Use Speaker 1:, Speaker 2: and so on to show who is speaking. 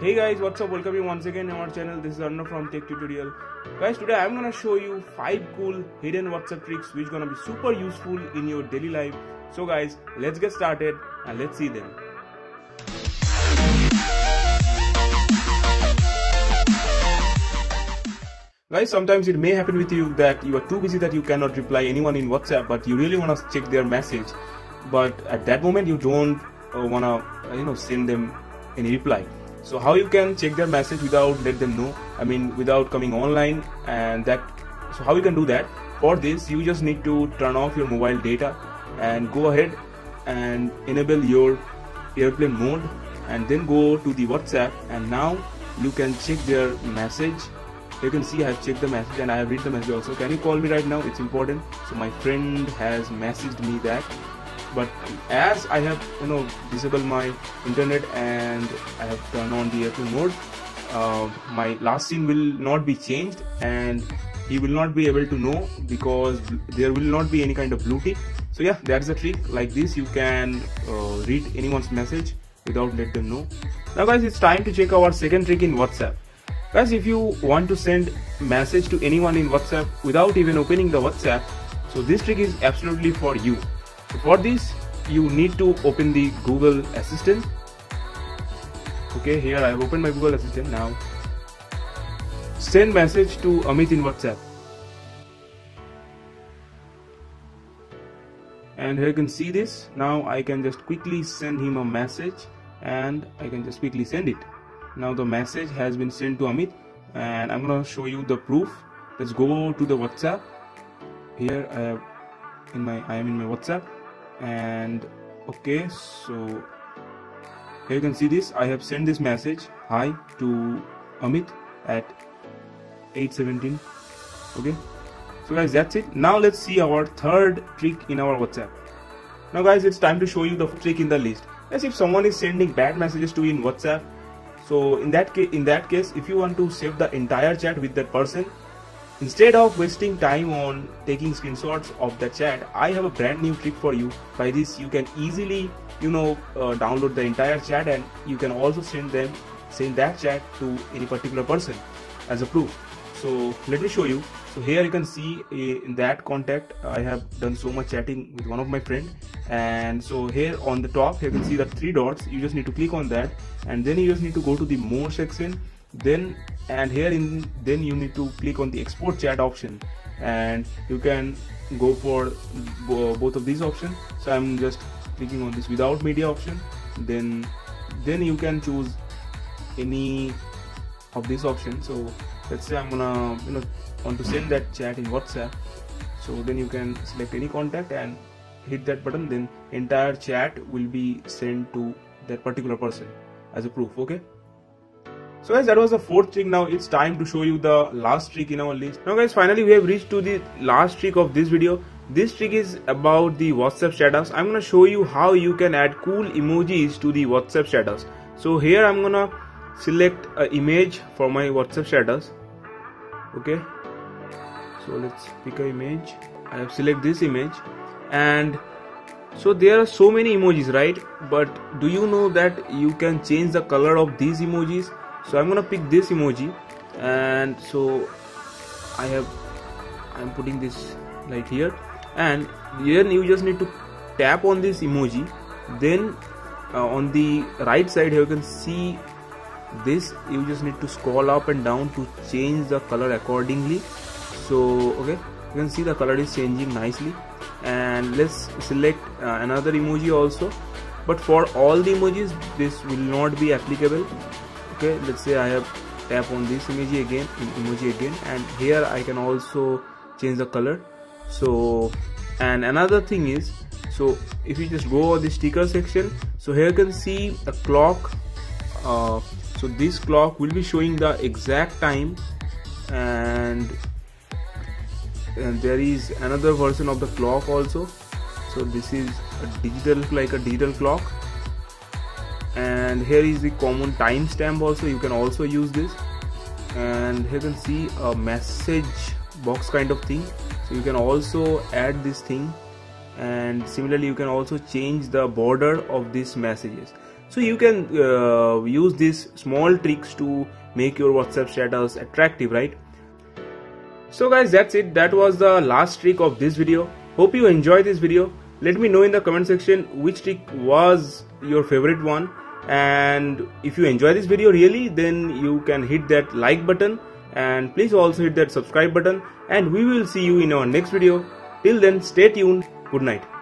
Speaker 1: Hey guys, what's up? Welcome you once again in our channel. This is Arnav from Tech Tutorial. Guys, today I'm gonna show you 5 cool hidden WhatsApp tricks which gonna be super useful in your daily life. So guys, let's get started and let's see them. Guys, sometimes it may happen with you that you are too busy that you cannot reply anyone in WhatsApp, but you really want to check their message. But at that moment, you don't uh, uh, you know, send them any reply. So how you can check their message without let them know? I mean, without coming online and that. So how you can do that? For this, you just need to turn off your mobile data and go ahead and enable your airplane mode and then go to the WhatsApp and now you can check their message you can see I have checked the message and I have read the message also. Can you call me right now? It's important. So my friend has messaged me that. But as I have you know disabled my internet and I have turned on the airplane mode, uh, my last seen will not be changed and he will not be able to know because there will not be any kind of blue tick. So yeah, that's the trick. Like this, you can uh, read anyone's message without let them know. Now guys, it's time to check our second trick in WhatsApp. Guys, if you want to send message to anyone in WhatsApp without even opening the WhatsApp, so this trick is absolutely for you. For this, you need to open the Google Assistant. Okay, here I have opened my Google Assistant now. Send message to Amit in WhatsApp. And here you can see this. Now I can just quickly send him a message and I can just quickly send it now the message has been sent to Amit and I'm gonna show you the proof let's go to the WhatsApp here I have in my I am in my WhatsApp and okay so here you can see this. I have sent this message. Hi to Amit at 817 okay. So guys that's it. Now let's see our third trick in our WhatsApp. Now guys it's time to show you the trick in the list. As if someone is sending bad messages to you in WhatsApp. So in that case in that case if you want to save the entire chat with that person instead of wasting time on taking screenshots of the chat i have a brand new trick for you. By this you can easily you know uh, download the entire chat and you can also send them send that chat to any particular person as a proof. So let me show you. So here you can see eh, in that contact i have done so much chatting with one of my friend. And so here on the top you can see the three dots. You just need to click on that. And then you just need to go to the more section then and here in then you need to click on the export chat option. And you can go for both of these options. So i'm just clicking on this without media option. Then then you can choose any of this option so let's say i'm gonna you know want to send that chat in whatsapp. So then you can select any contact and hit that button. Then entire chat will be sent to that particular person as a proof okay so guys that was the fourth trick. Now it's time to show you the last trick in our list. Now guys finally we have reached to the last trick of this video. This trick is about the whatsapp status. I'm gonna show you how you can add cool emojis to the whatsapp status. So here i'm gonna select an image for my whatsapp status. Okay. So let's pick an image. I have select this image. And so there are so many emojis right? But do you know that you can change the color of these emojis so i'm gonna pick this emoji and so i have i'm putting this right here. And then you just need to tap on this emoji. Then uh, on the right side here you can see this. You just need to scroll up and down to change the color accordingly. So okay you can see the color is changing nicely. And let's select uh, another emoji also. But for all the emojis this will not be applicable okay let's say i have tap on this emoji again emoji again and here i can also change the color. So and another thing is so if you just go over the sticker section so here you can see a clock uh, so this clock will be showing the exact time and and there is another version of the clock also. So this is a digital like a digital clock and here is the common timestamp also. You can also use this. And here you can see a message box kind of thing. So you can also add this thing. And similarly you can also change the border of these messages. So you can uh, use these small tricks to make your whatsapp status attractive right? So guys that's it. That was the last trick of this video. Hope you enjoyed this video. Let me know in the comment section which trick was your favorite one and if you enjoy this video really then you can hit that like button. And please also hit that subscribe button. And we will see you in our next video. Till then stay tuned. Good night